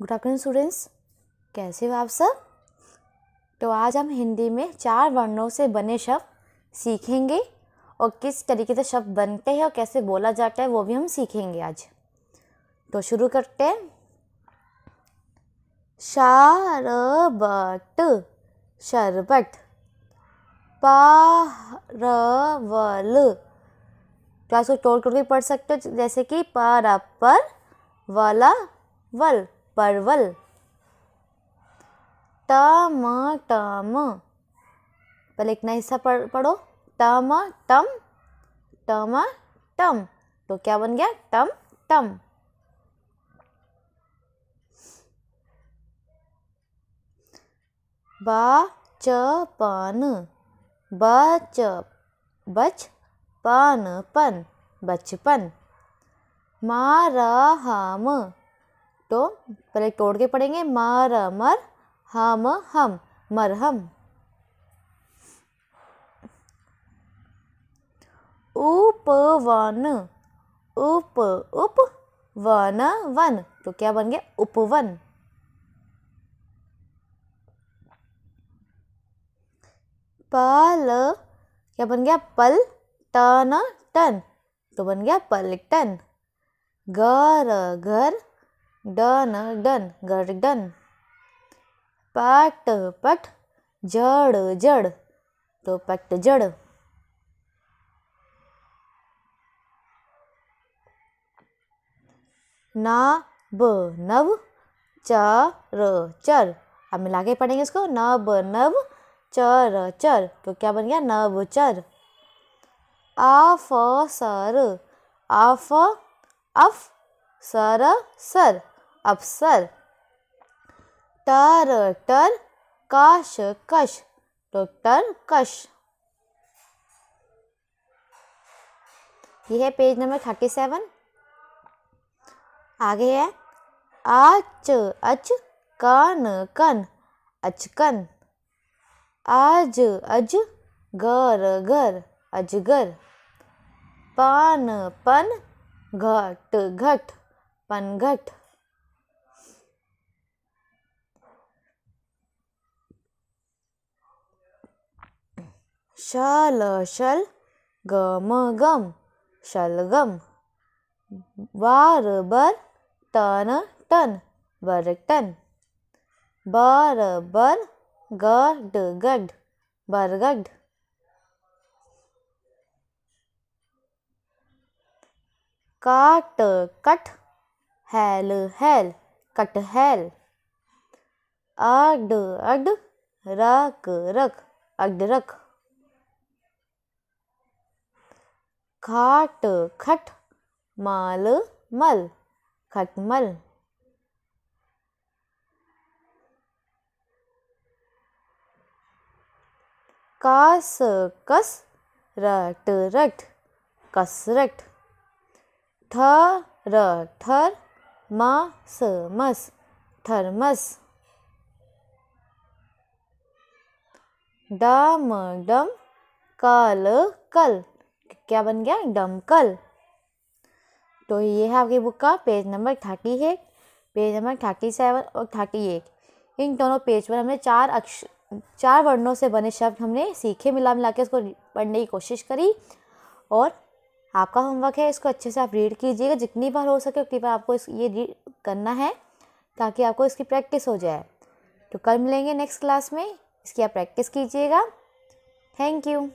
Good afternoon students कैसे हो आप सब? तो आज हम हिंदी में चार वर्णों से बने शब्द सीखेंगे और किस तरीके से शब्द बनते हैं और कैसे बोला जाता है, वो भी हम सीखेंगे आज। तो शुरू करते हैं। शारबट, शरबट, पारवल। क्या इसको तोड़ तोड़ के पढ़ सकते हो, जैसे कि पर पर, वाला, वल। परवल। टम टम पहले इतना हिस्सा पढ़, पढ़ो। टम टम टम टम तो क्या बन गया? टम टम बचपन, बच बच पन पन बचपन मारहम तो पहले तोड़ के पढ़ेंगे, मर मर हम हम मरहम उपवन, उप उप, वन वन। तो क्या बन गया? उपवन। पल, क्या बन गया? पल, टन टन। तो बन गया पलटन। घर घर डन डन, गर्दन। पट पट जड़ जड़ तो पट जड़। नब, नव, चर चर। अब मिला के पढ़ेंगे इसको। नब, नव, चर चर। तो क्या बन गया? नव चर। आफ सर आफ अफ सर सर। अफसर टर टर कश कश तो टर कश। ये है पेज नंबर थर्टी सेवन। आगे है, आच, अच, कन कन, अचकन। आज, अज, गर घर अजगर। पान, पन, घट घट, पनघट। शल शल, गम गम शलगम बार, बर टन टन। बरटन बर बर, गड गड बरगड काट, कट, हैल हैल, कट, हैल। अड अड, रक रक अडरक खाट, खट, माल, मल खटमल कास, कस, रट रट, कसरट। ठर ठर मास मस, थर्मस। डम डम कल कल। क्या बन गया? डमकल तो ये है आपकी बुक का पेज नंबर थर्टी है पेज नंबर थर्टी सेवन और थर्टी एट इन दोनों पेज पर हमने चार अक्ष, चार वर्णों से बने शब्द हमने सीखे, मिला मिला के उसको पढ़ने की कोशिश करी। और आपका होमवर्क है, इसको अच्छे से आप रीड कीजिएगा। जितनी बार हो सके उतनी बार आपको ये रीड करना है, ताकि आपको इसकी प्रैक्टिस हो जाए। तो कल मिलेंगे नेक्स्ट क्लास में। इसकी आप प्रैक्टिस कीजिएगा। Thank you